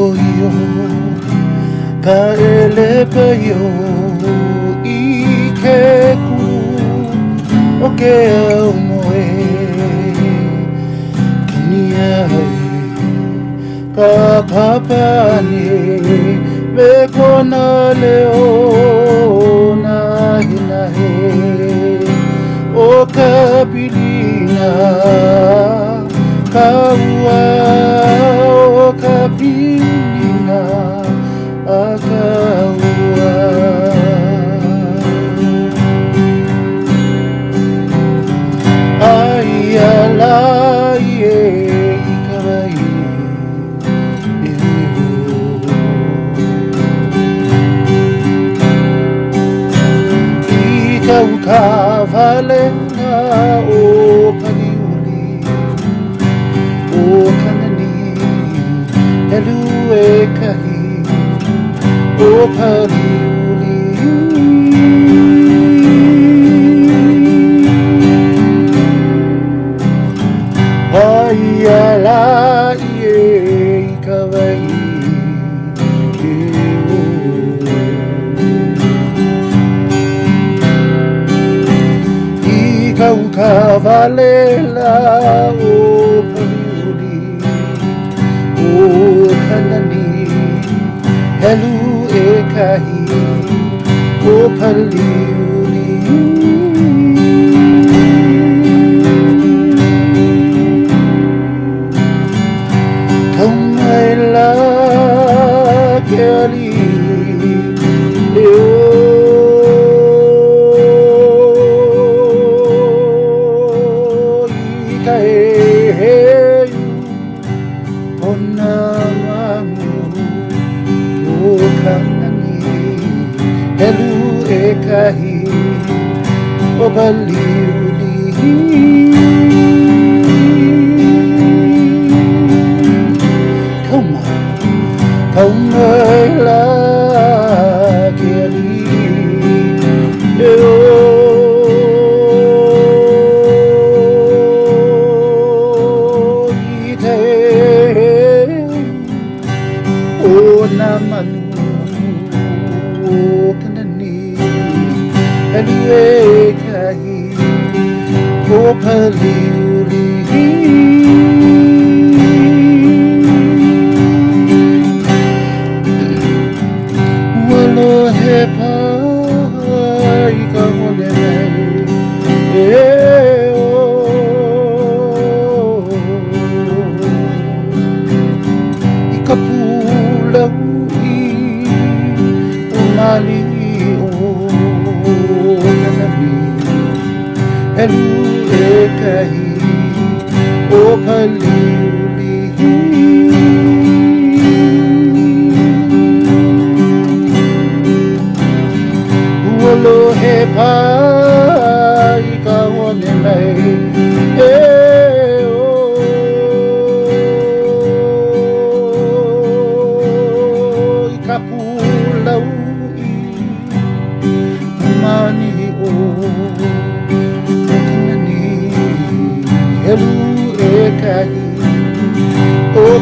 iyo karele kayo ike ku oke umoe kinia kapapane me kona leo na hinahe o kapilina kau kavalena o Paliuli, o kanani e kahi o Paliuli Hallelujah, o Hallelujah, o kanani, Helu Ekahi, o Hallelujah. helu e kahi o ka liu lihi. kahi ko paliuri hi Walo he pa i ka hone mei e o I ka pūlau i o malini helu e kahi o ka liulihi. Uolo he pā e i ka hone mai, Oh,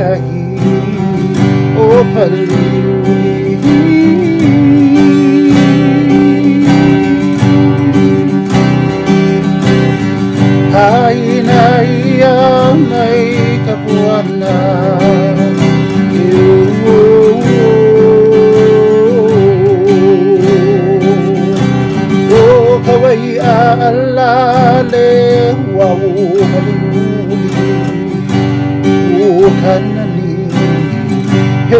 Oh, hallelujah. ay naiyang may kapuan na Oh, kaway aalale, kana ni he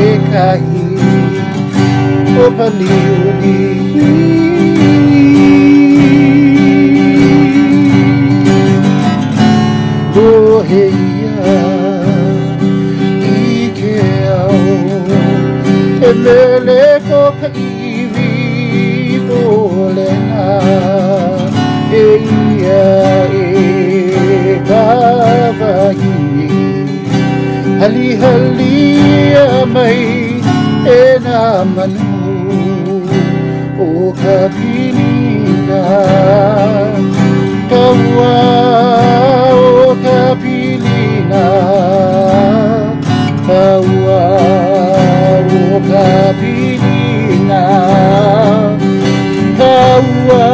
e kahi o pali uri ko he ia i ke au e mele ko ka iwi hali hali amai ena manu o kapilina kawa o kapilina kawa o kapilina kawa